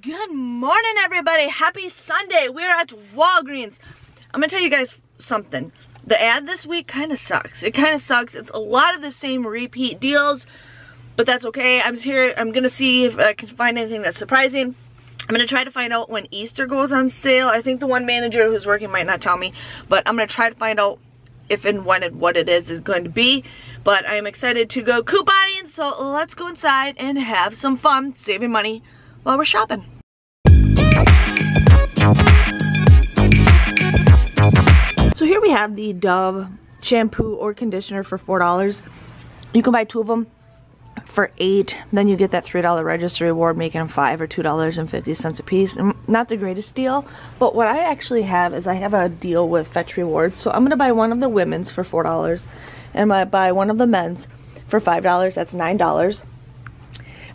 Good morning, everybody. Happy Sunday. We're at Walgreens. I'm going to tell you guys something. The ad this week kind of sucks. It kind of sucks. It's a lot of the same repeat deals, but that's okay. I'm here. I'm going to see if I can find anything that's surprising. I'm going to try to find out when Easter goes on sale. I think the one manager who's working might not tell me, but I'm going to try to find out if and when and what it is is going to be. But I am excited to go couponing, so let's go inside and have some fun saving money while we're shopping. So here we have the Dove shampoo or conditioner for $4. You can buy two of them for eight then you get that three dollar register reward making them five or two dollars and fifty cents a piece mm, not the greatest deal but what i actually have is i have a deal with fetch rewards so i'm gonna buy one of the women's for four dollars and gonna buy one of the men's for five dollars that's nine dollars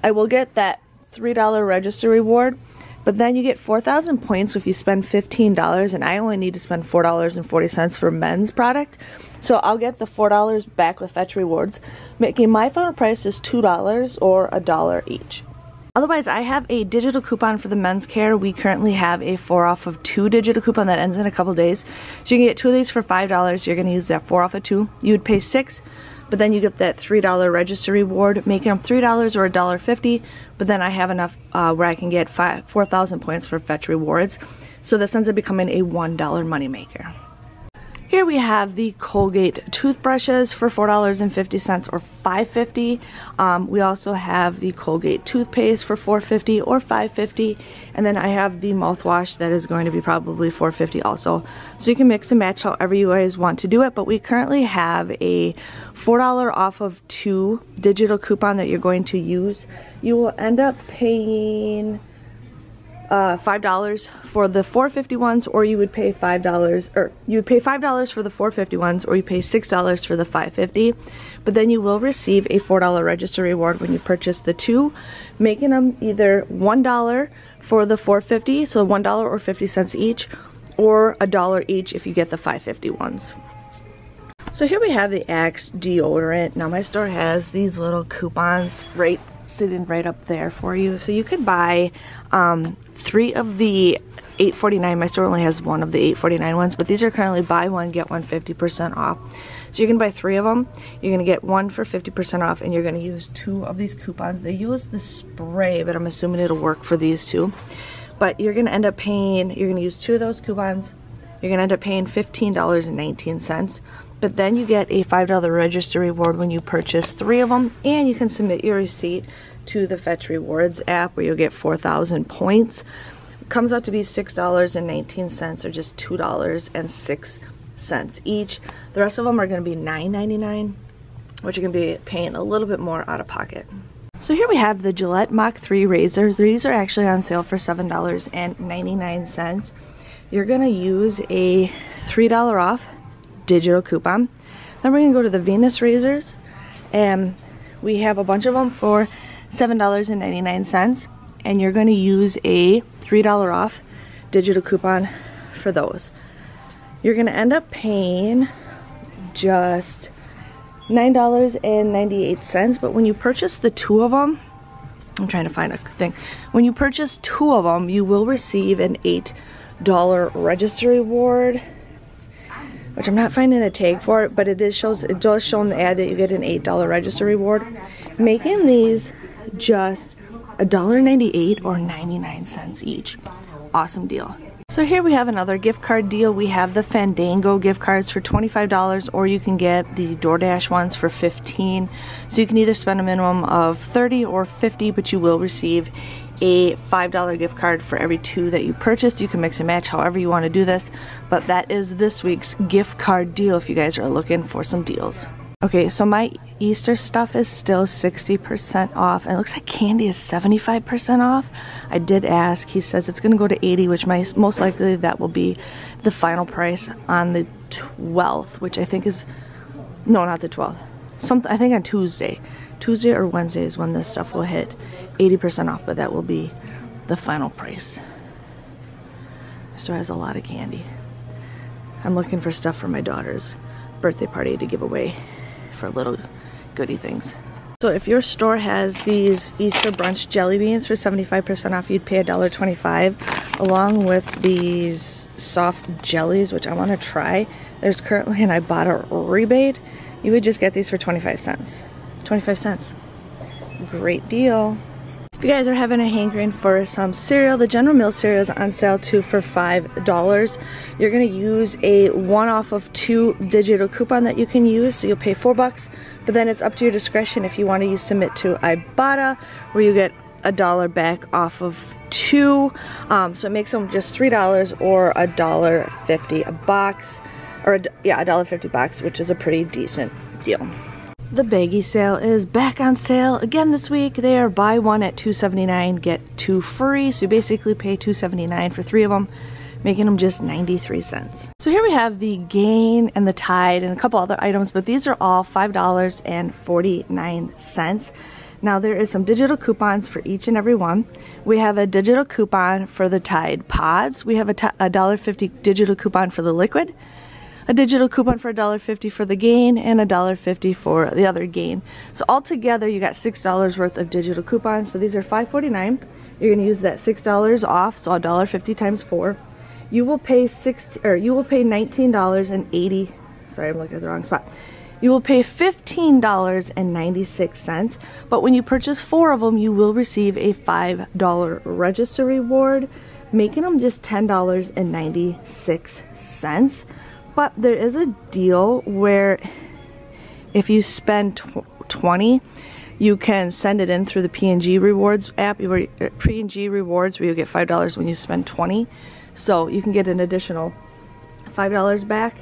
i will get that three dollar register reward but then you get 4,000 points if you spend $15 and I only need to spend $4.40 for men's product. So I'll get the $4 back with Fetch Rewards, making my final price is $2 or a dollar each. Otherwise, I have a digital coupon for the men's care. We currently have a 4 off of 2 digital coupon that ends in a couple days. So you can get two of these for $5. You're going to use that 4 off of 2. You would pay 6 but then you get that $3 register reward, making them $3 or $1.50, but then I have enough uh, where I can get 4,000 points for fetch rewards. So this ends up becoming a $1 moneymaker. Here we have the Colgate toothbrushes for $4.50 or $5.50. Um, we also have the Colgate toothpaste for $4.50 or $5.50. And then I have the mouthwash that is going to be probably $4.50 also. So you can mix and match however you guys want to do it. But we currently have a $4 off of two digital coupon that you're going to use. You will end up paying uh, $5 for the 450 ones or you would pay $5 or you would pay $5 for the 450 ones or you pay $6 for the 550 but then you will receive a $4 register reward when you purchase the two making them either $1 for the 450 so $1 or 50 cents each or a dollar each if you get the 550 ones. So here we have the Axe deodorant. Now my store has these little coupons right sitting right up there for you. So you could buy um, three of the 849 my store only has one of the 849 ones but these are currently buy one get one 50% off. So you can buy three of them you're gonna get one for 50% off and you're gonna use two of these coupons. They use the spray but I'm assuming it'll work for these two. But you're gonna end up paying you're gonna use two of those coupons. You're gonna end up paying $15.19 but then you get a $5 register reward when you purchase three of them and you can submit your receipt to the Fetch Rewards app where you'll get 4,000 points. It comes out to be $6.19 or just $2.06 each. The rest of them are going to be $9.99 which you're going to be paying a little bit more out of pocket. So here we have the Gillette Mach 3 razors. These are actually on sale for $7.99. You're going to use a $3 off digital coupon. Then we're to go to the Venus razors and we have a bunch of them for $7.99 and you're to use a $3 off digital coupon for those. You're to end up paying just $9.98 but when you purchase the two of them I'm trying to find a thing when you purchase two of them you will receive an $8 register reward which I'm not finding a tag for it, but it is shows it does show in the ad that you get an $8 register reward. Making these just $1.98 or 99 cents each. Awesome deal. So here we have another gift card deal. We have the Fandango gift cards for $25 or you can get the DoorDash ones for 15 So you can either spend a minimum of 30 or 50 but you will receive a $5 gift card for every two that you purchase. You can mix and match however you want to do this, but that is this week's gift card deal if you guys are looking for some deals. Okay, so my Easter stuff is still 60% off, and it looks like candy is 75% off. I did ask, he says it's gonna go to 80, which my, most likely that will be the final price on the 12th, which I think is, no, not the 12th, something, I think on Tuesday. Tuesday or Wednesday is when this stuff will hit 80% off, but that will be the final price. The store has a lot of candy. I'm looking for stuff for my daughter's birthday party to give away for little goody things. So if your store has these Easter brunch jelly beans for 75% off, you'd pay $1.25 along with these soft jellies, which I want to try. There's currently and I bought a rebate. You would just get these for 25 cents. 25 cents. Great deal. If you guys are having a hankering for some cereal, the General Mills cereal is on sale too for $5. You're gonna use a one off of two digital coupon that you can use, so you'll pay four bucks, but then it's up to your discretion if you wanna use submit to Ibotta, where you get a dollar back off of two. Um, so it makes them just $3 or a dollar fifty a box, or a, yeah, a dollar fifty box, which is a pretty decent deal. The baggie sale is back on sale again this week. They are buy one at $2.79, get two free. So you basically pay $2.79 for three of them, making them just 93 cents. So here we have the Gain and the Tide and a couple other items, but these are all $5.49. Now there is some digital coupons for each and every one. We have a digital coupon for the Tide Pods. We have a $1.50 digital coupon for the liquid a digital coupon for $1.50 for the gain and $1.50 for the other gain. So altogether you got $6 worth of digital coupons. So these are $5.49. You're going to use that $6 off, so $1.50 times 4. You will pay six or you will pay $19.80. Sorry, I'm looking at the wrong spot. You will pay $15.96, but when you purchase four of them, you will receive a $5 register reward, making them just $10.96. But there is a deal where if you spend tw 20, you can send it in through the P&G Rewards app, where uh, P&G Rewards, where you get $5 when you spend 20. So you can get an additional $5 back,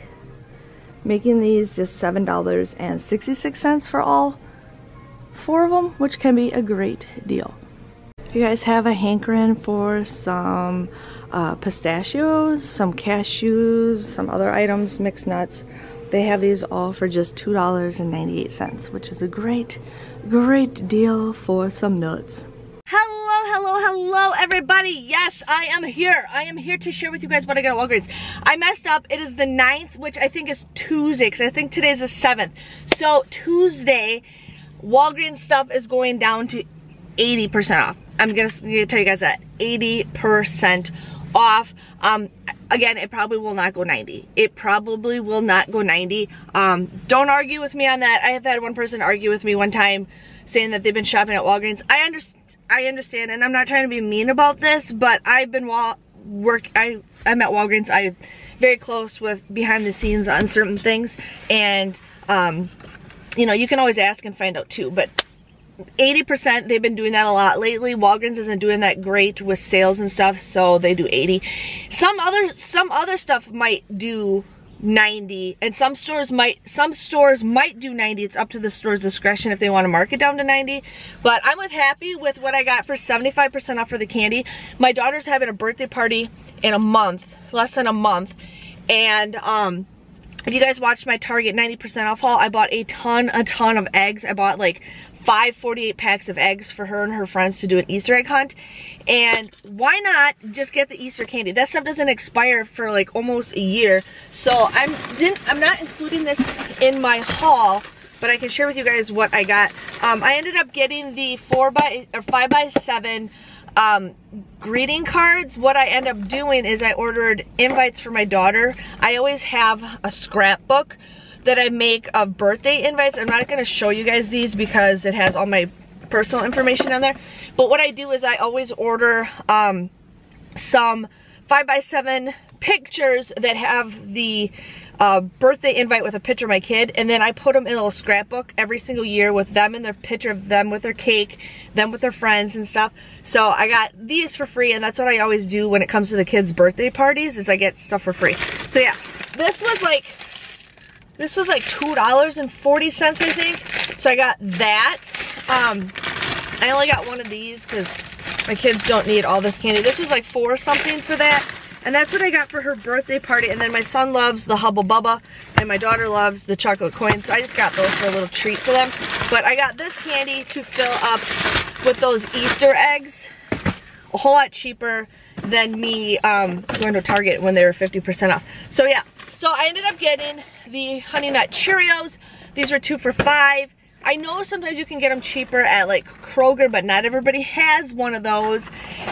making these just $7.66 for all four of them, which can be a great deal. If you guys have a hankering for some uh, pistachios, some cashews, some other items, mixed nuts. They have these all for just $2.98, which is a great, great deal for some nuts. Hello, hello, hello, everybody. Yes, I am here. I am here to share with you guys what I got at Walgreens. I messed up. It is the 9th, which I think is Tuesday, because I think today is the 7th. So Tuesday, Walgreens stuff is going down to 80% off. I'm gonna, tell you guys that. 80% off. Um, again, it probably will not go 90. It probably will not go 90. Um, don't argue with me on that. I have had one person argue with me one time saying that they've been shopping at Walgreens. I understand. I understand, and I'm not trying to be mean about this, but I've been work. I I'm at Walgreens. I'm very close with behind the scenes on certain things, and um, you know, you can always ask and find out too. But 80% they've been doing that a lot lately. Walgreens isn't doing that great with sales and stuff so they do 80 some other some other stuff might do 90 and some stores might some stores might do 90 it's up to the store's discretion if they want to mark it down to 90 but i'm with happy with what i got for 75 percent off for the candy. My daughter's having a birthday party in a month less than a month and um if you guys watched my Target 90% off haul, I bought a ton, a ton of eggs. I bought like five 48 packs of eggs for her and her friends to do an Easter egg hunt. And why not just get the Easter candy? That stuff doesn't expire for like almost a year. So I'm didn't I'm not including this in my haul, but I can share with you guys what I got. Um, I ended up getting the four by or five by seven um, greeting cards. What I end up doing is I ordered invites for my daughter. I always have a scrapbook that I make of birthday invites. I'm not to show you guys these because it has all my personal information on there. But what I do is I always order um, some 5x7 pictures that have the uh, birthday invite with a picture of my kid and then I put them in a little scrapbook every single year with them and their picture of them with their cake, them with their friends and stuff. So I got these for free and that's what I always do when it comes to the kids' birthday parties is I get stuff for free. So yeah, this was like this was like $2.40, I think. So I got that. Um, I only got one of these because my kids don't need all this candy. This was like four something for that. And that's what I got for her birthday party. And then my son loves the Hubba Bubba. And my daughter loves the chocolate coins. So I just got those for a little treat for them. But I got this candy to fill up with those Easter eggs. A whole lot cheaper than me um, going to Target when they were 50% off. So yeah, so I ended up getting the Honey Nut Cheerios. These were two for five. I know sometimes you can get them cheaper at like Kroger, but not everybody has one of those.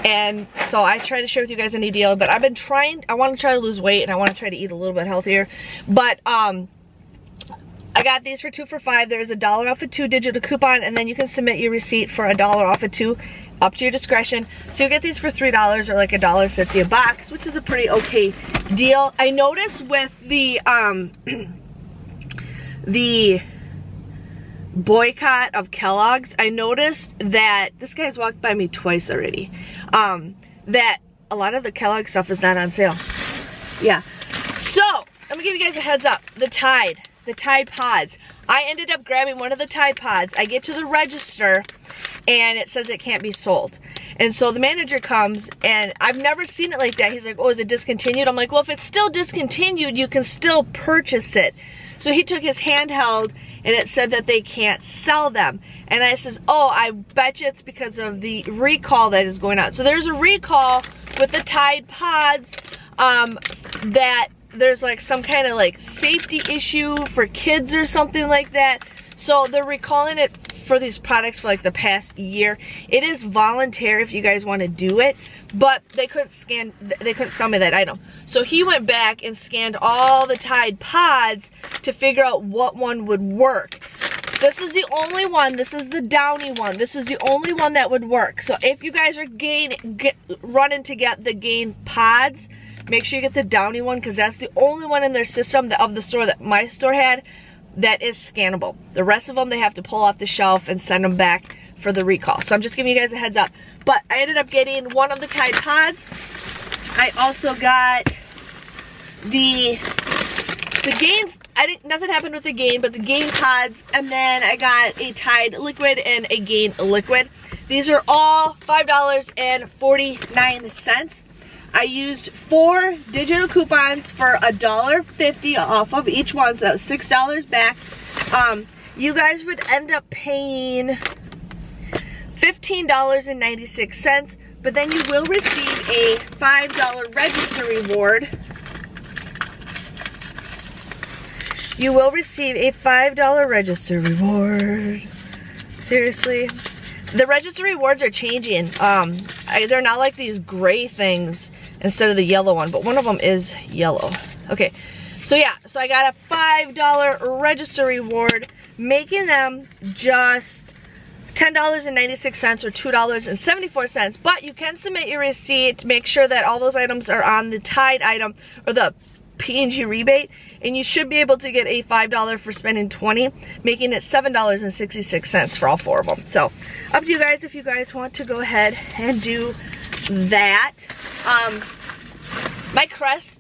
And so I try to share with you guys any deal, but I've been trying, I want to try to lose weight and I want to try to eat a little bit healthier. But, um, I got these for two for five. There's a dollar off a two digital coupon, and then you can submit your receipt for a dollar off a two, up to your discretion. So you get these for three dollars or like a dollar fifty a box, which is a pretty okay deal. I noticed with the um the boycott of Kellogg's, I noticed that this guy's walked by me twice already. Um, that a lot of the Kellogg stuff is not on sale. Yeah. So, let me give you guys a heads up. The Tide the Tide Pods. I ended up grabbing one of the Tide Pods. I get to the register and it says it can't be sold. And so the manager comes and I've never seen it like that. He's like, oh, is it discontinued? I'm like, well, if it's still discontinued, you can still purchase it. So he took his handheld and it said that they can't sell them. And I says, oh, I bet you it's because of the recall that is going on. So there's a recall with the Tide Pods um, that there's like some kind of like safety issue for kids or something like that. So they're recalling it for these products for like the past year. It is voluntary if you guys want to do it, but they couldn't scan, they couldn't sell me that item. So he went back and scanned all the Tide Pods to figure out what one would work. This is the only one, this is the Downy one. This is the only one that would work. So if you guys are gain, get, running to get the Gain Pods, Make sure you get the Downy one because that's the only one in their system that, of the store that my store had that is scannable. The rest of them they have to pull off the shelf and send them back for the recall. So I'm just giving you guys a heads up. But I ended up getting one of the Tide Pods. I also got the the gains I didn't nothing happened with the gain but the gain pods and then I got a Tide liquid and a gain liquid these are all five dollars and 49 cents I used four digital coupons for a dollar fifty off of each one, so that was six dollars back. Um, you guys would end up paying fifteen dollars and ninety six cents, but then you will receive a five dollar register reward. You will receive a five dollar register reward. Seriously. The register rewards are changing. Um, I, they're not like these gray things instead of the yellow one, but one of them is yellow. Okay, so yeah, so I got a $5 register reward, making them just $10.96 or $2.74, but you can submit your receipt, make sure that all those items are on the Tide item, or the P&G rebate, and you should be able to get a $5 for spending 20 making it $7.66 for all four of them. So, up to you guys if you guys want to go ahead and do that. Um, my crest,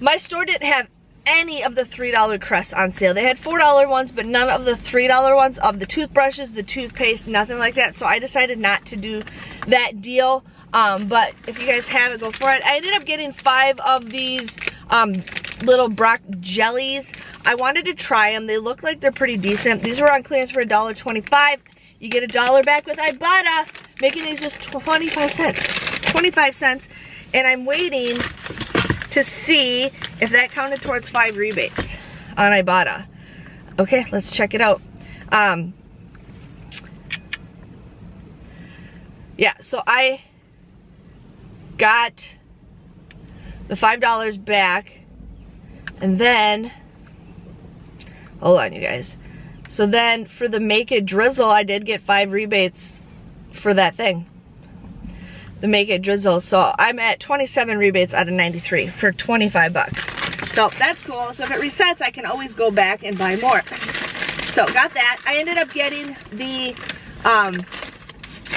my store didn't have any of the $3 crests on sale. They had $4 ones, but none of the $3 ones of the toothbrushes, the toothpaste, nothing like that. So I decided not to do that deal. Um, but if you guys have it, go for it. I ended up getting five of these um, little Brach jellies. I wanted to try them. They look like they're pretty decent. These were on clearance for $1.25. You get a dollar back with Ibotta, making these just 25 cents. 25 cents. And I'm waiting to see if that counted towards five rebates on Ibotta. Okay, let's check it out. Um, yeah, so I got the $5 back and then, hold on you guys. So then for the Make It Drizzle, I did get five rebates for that thing. The Make It Drizzle. So I'm at 27 rebates out of 93 for 25 bucks. So that's cool. So if it resets, I can always go back and buy more. So got that. I ended up getting the um,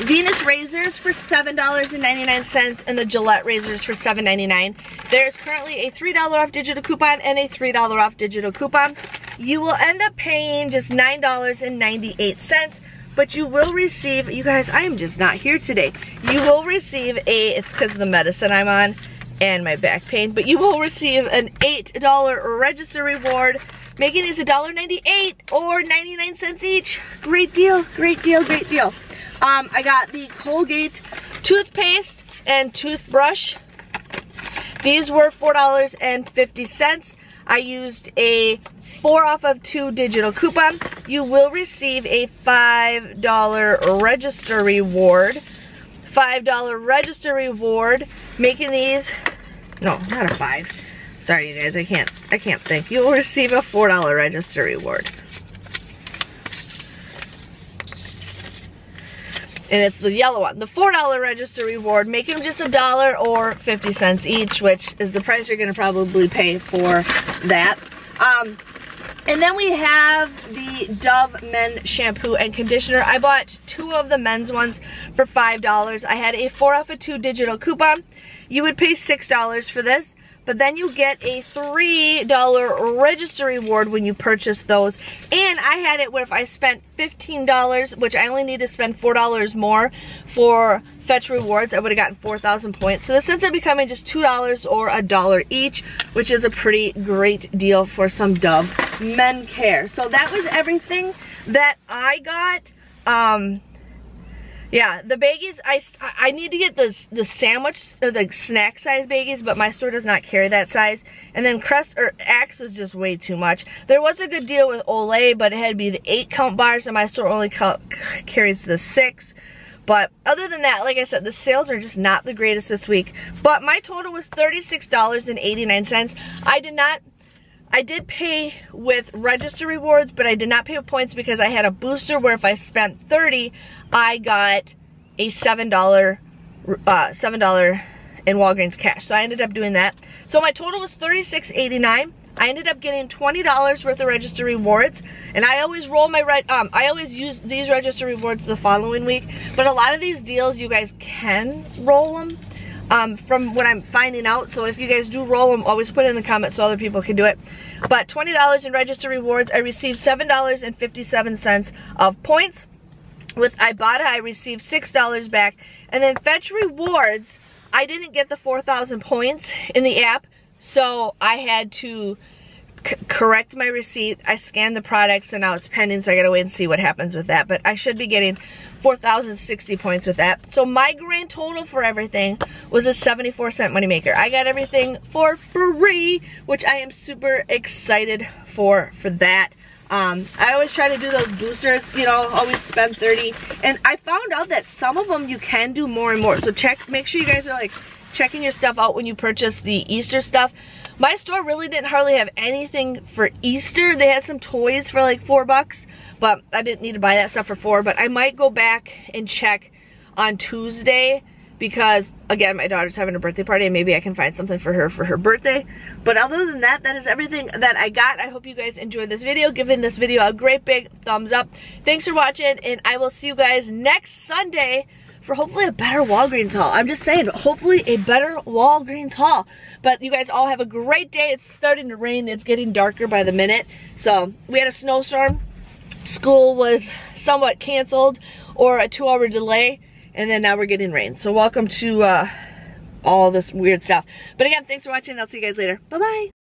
Venus razors for $7.99 and the Gillette razors for $7.99. There's currently a $3 off digital coupon and a $3 off digital coupon you will end up paying just $9.98 but you will receive, you guys, I am just not here today. You will receive a, it's because of the medicine I'm on and my back pain, but you will receive an $8 register reward, making these $1.98 or 99 cents each. Great deal, great deal, great deal. Um, I got the Colgate toothpaste and toothbrush. These were $4.50. I used a four off of two digital coupon, you will receive a $5 register reward. $5 register reward, making these, no, not a five. Sorry you guys, I can't, I can't think. You will receive a $4 register reward. and it's the yellow one. The $4 register reward, making them just a dollar or 50 cents each, which is the price you're gonna probably pay for that. Um, and then we have the Dove Men Shampoo and Conditioner. I bought two of the men's ones for $5. I had a four off of two digital coupon. You would pay $6 for this but then you get a $3 register reward when you purchase those. And I had it where if I spent $15, which I only need to spend $4 more for fetch rewards, I would have gotten 4,000 points. So this ends up becoming just $2 or a dollar each, which is a pretty great deal for some Dove men care. So that was everything that I got. Um, yeah, the baggies, I, I need to get the, the sandwich, or the snack size baggies, but my store does not carry that size. And then Crest, or Axe was just way too much. There was a good deal with Olay, but it had to be the 8 count bars, and my store only carries the 6. But other than that, like I said, the sales are just not the greatest this week. But my total was $36.89. I did not I did pay with register rewards, but I did not pay with points because I had a booster where if I spent 30, I got a $7, uh, $7 in Walgreens cash. So I ended up doing that. So my total was $36.89. I ended up getting $20 worth of register rewards. And I always roll my, red. um, I always use these register rewards the following week. But a lot of these deals, you guys can roll them um, from what I'm finding out. So if you guys do roll them, always put it in the comments so other people can do it. But $20 in register rewards, I received $7.57 of points. With Ibotta, I received $6 back. And then Fetch Rewards, I didn't get the 4,000 points in the app. So I had to correct my receipt. I scanned the products and now it's pending, so I gotta wait and see what happens with that. But I should be getting 4,060 points with that. So my grand total for everything was a 74 cent moneymaker. I got everything for free, which I am super excited for, for that. Um, I always try to do those boosters, you know, always spend 30. And I found out that some of them you can do more and more. So check, make sure you guys are like checking your stuff out when you purchase the Easter stuff. My store really didn't hardly have anything for Easter. They had some toys for like four bucks, but I didn't need to buy that stuff for four. But I might go back and check on Tuesday because again my daughter's having a birthday party and maybe I can find something for her for her birthday but other than that that is everything that I got I hope you guys enjoyed this video giving this video a great big thumbs up thanks for watching and I will see you guys next Sunday for hopefully a better Walgreens haul. I'm just saying, hopefully a better Walgreens haul. But you guys all have a great day. It's starting to rain. It's getting darker by the minute. So we had a snowstorm. School was somewhat canceled or a two hour delay and then now we're getting rain. So welcome to uh, all this weird stuff. But again, thanks for watching. I'll see you guys later. Bye-bye.